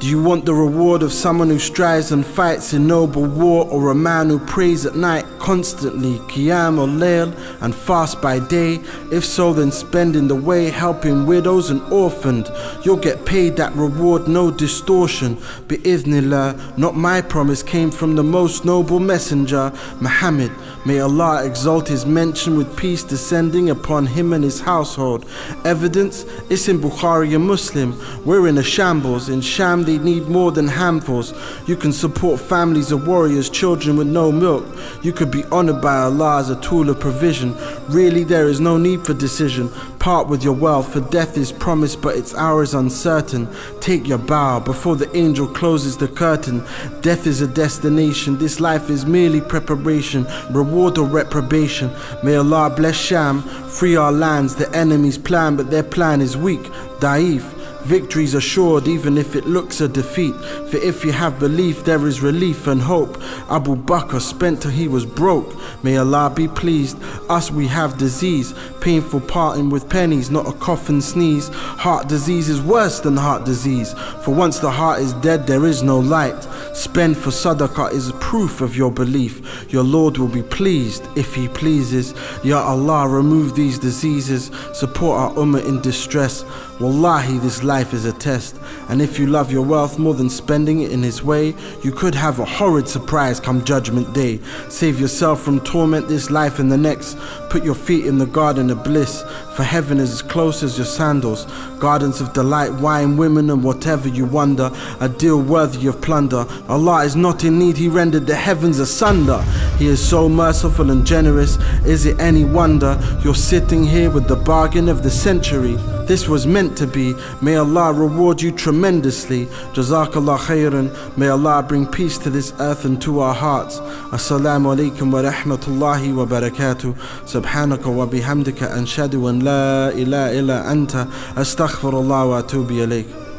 Do you want the reward of someone who strives and fights in noble war, or a man who prays at night constantly, qiyam al-layl, and fast by day? If so, then spend in the way helping widows and orphaned. You'll get paid that reward, no distortion. Bi'ithnillah, not my promise came from the most noble messenger, Muhammad. May Allah exalt his mention with peace descending upon him and his household. Evidence, it's in Bukhari and Muslim. We're in a shambles. In Sham, need more than handfuls. You can support families of warriors, children with no milk. You could be honored by Allah as a tool of provision. Really, there is no need for decision. Part with your wealth, for death is promised, but its hour is uncertain. Take your bow before the angel closes the curtain. Death is a destination, this life is merely preparation, reward or reprobation. May Allah bless Sham, free our lands, the enemy's plan, but their plan is weak, daif. Victory's assured even if it looks a defeat. For if you have belief, there is relief and hope. Abu Bakr spent till he was broke. May Allah be pleased. Us we have disease, painful parting with pennies, not a cough and sneeze. Heart disease is worse than heart disease. For once the heart is dead, there is no light. Spend for sadaqah is a proof of your belief. Your Lord will be pleased if He pleases. Ya Allah, remove these diseases. Support our ummah in distress. Wallahi, this life is a test. And if you love your wealth more than spending it in His way, you could have a horrid surprise come Judgment Day. Save yourself from torment this life and the next. Put your feet in the garden of bliss, for heaven is as close as your sandals. Gardens of delight, wine, women, and whatever you wonder, a deal worthy of plunder. Allah is not in need, He rendered the heavens asunder. He is so merciful and generous. Is it any wonder you're sitting here with the bargain of the century? This was meant to be. May Allah reward you tremendously. Jazakallah khairan. May Allah bring peace to this earth and to our hearts. Assalamu alaikum wa rahmatullahi wa barakatuh. Subhanaka wa bihamdika ashhadu an la ilaha illa anta astaghfirullah wa atubu ilayk.